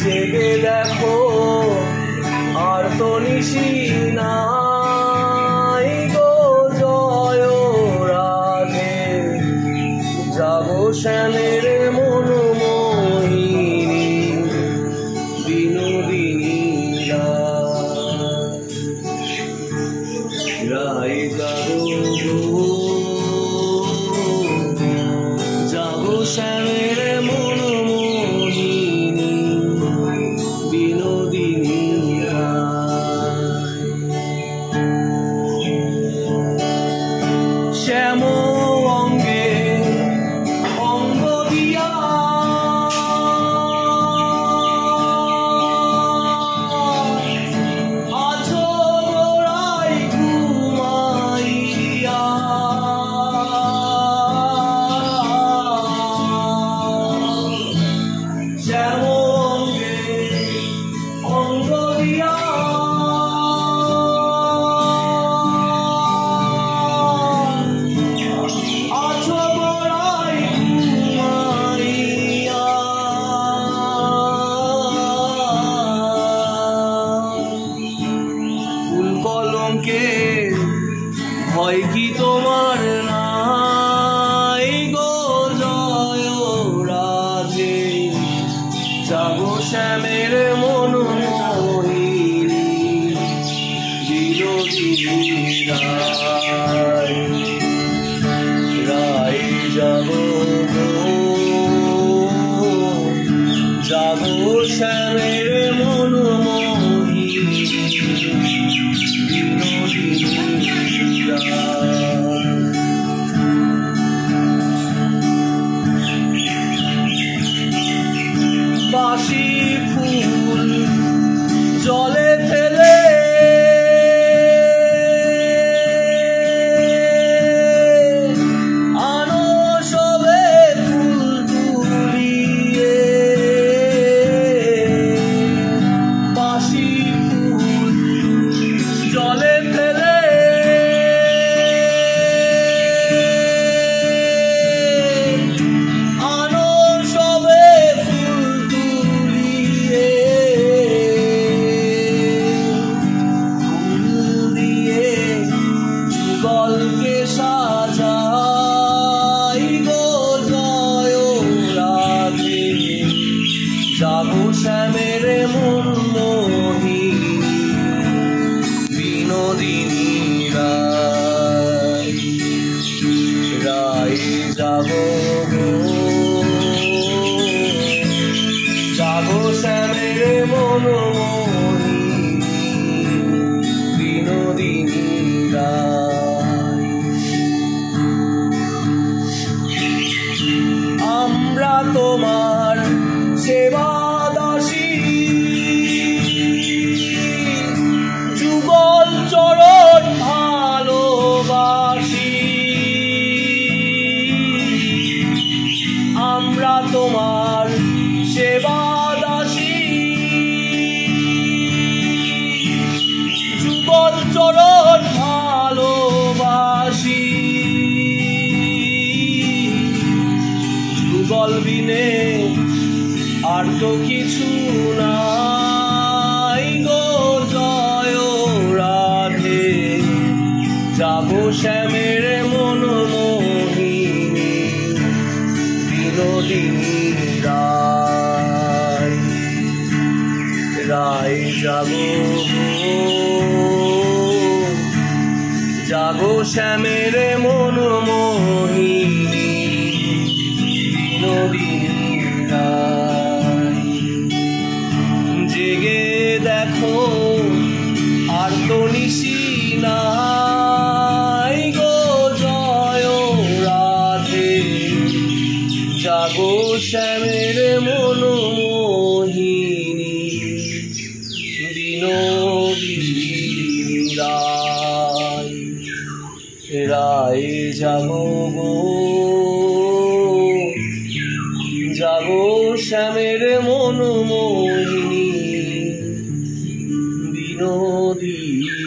জেগে দেখো আর তো নিশি নাই গো জয় রাধে। যাব শ্যামের মনোমোহিনী বিনোদিনী ভয় কি তোমার নাই গো জয় রাধে যাব শ্যামের মন মোহিনী রায় রায় যাব বাসি ফুল জলে যাব শ্যামের মন বিনোদিনী রায় রায় যাব যাব শ্যামের মন আমরা তোমার সেবা দাসী যুগল আমরা তোমার সেবা দাসী যুগল যুগল বিনে আর তো কিছু নাই গো জয় রাধে। যাব শ্যামের মন মোহিনী বিনোদিনী রায় রায় যাব যাব শ্যামের মন মোহিনী বিনোদিনী জেগে দেখো, আর তো নিশি নাই গো জয় রাধে। জাগো শ্যামের মন মোহিনী বিনোদিনী রায় রায় গো। জাগো শ্যামের মন বিরোধী।